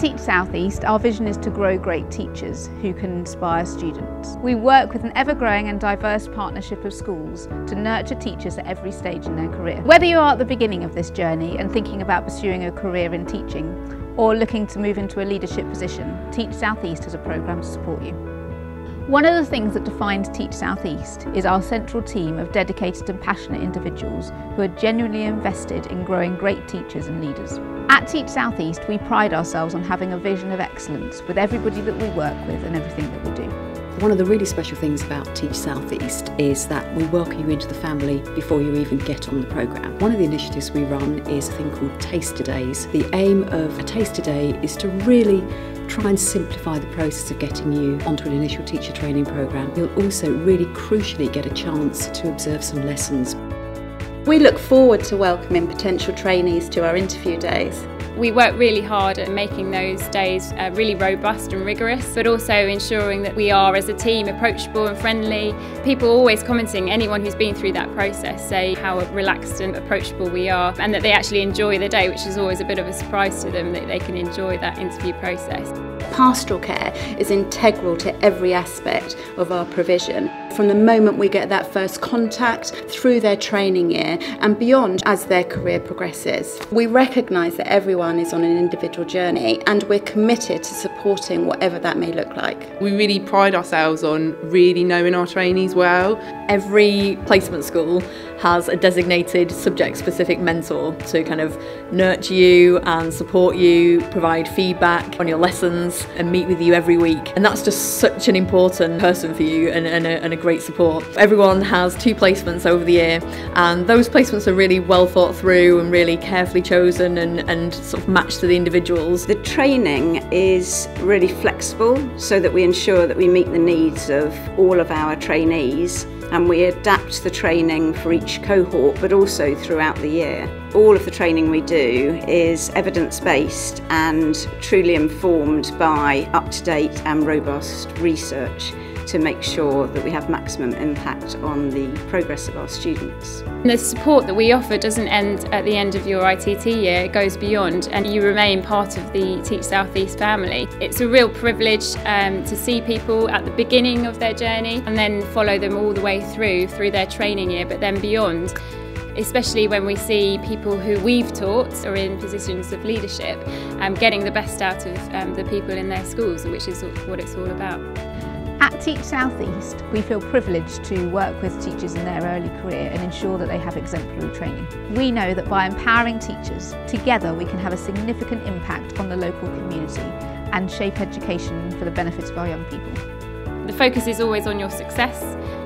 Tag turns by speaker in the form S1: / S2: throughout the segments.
S1: Teach Southeast, our vision is to grow great teachers who can inspire students. We work with an ever-growing and diverse partnership of schools to nurture teachers at every stage in their career. Whether you are at the beginning of this journey and thinking about pursuing a career in teaching, or looking to move into a leadership position, Teach Southeast has a programme to support you. One of the things that defines Teach South East is our central team of dedicated and passionate individuals who are genuinely invested in growing great teachers and leaders. At Teach South East, we pride ourselves on having a vision of excellence with everybody that we work with and everything that we do.
S2: One of the really special things about Teach South East is that we welcome you into the family before you even get on the programme. One of the initiatives we run is a thing called Taster Days. The aim of a Taster Day is to really try and simplify the process of getting you onto an initial teacher training programme. You'll also really crucially get a chance to observe some lessons.
S3: We look forward to welcoming potential trainees to our interview days.
S4: We work really hard at making those days uh, really robust and rigorous, but also ensuring that we are, as a team, approachable and friendly. People always commenting, anyone who's been through that process, say how relaxed and approachable we are, and that they actually enjoy the day, which is always a bit of a surprise to them that they can enjoy that interview process.
S3: Pastoral care is integral to every aspect of our provision. From the moment we get that first contact through their training year and beyond as their career progresses. We recognise that everyone is on an individual journey and we're committed to supporting whatever that may look like.
S5: We really pride ourselves on really knowing our trainees well.
S6: Every placement school has a designated subject specific mentor to kind of nurture you and support you, provide feedback on your lessons and meet with you every week. And that's just such an important person for you and, and, a, and a great support. Everyone has two placements over the year and those placements are really well thought through and really carefully chosen and, and sort of matched to the individuals.
S7: The training is really flexible so that we ensure that we meet the needs of all of our trainees and we adapt the training for each cohort but also throughout the year. All of the training we do is evidence-based and truly informed by up-to-date and robust research to make sure that we have maximum impact on the progress of our students.
S4: The support that we offer doesn't end at the end of your ITT year, it goes beyond and you remain part of the Teach South East family. It's a real privilege um, to see people at the beginning of their journey and then follow them all the way through, through their training year, but then beyond especially when we see people who we've taught are in positions of leadership, um, getting the best out of um, the people in their schools, which is what it's all about.
S1: At Teach Southeast, we feel privileged to work with teachers in their early career and ensure that they have exemplary training. We know that by empowering teachers, together we can have a significant impact on the local community and shape education for the benefit of our young people.
S4: The focus is always on your success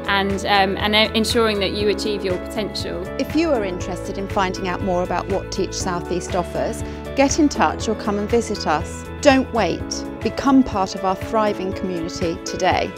S4: and, um, and ensuring that you achieve your potential.
S3: If you are interested in finding out more about what Teach Southeast offers, get in touch or come and visit us. Don't wait. Become part of our thriving community today.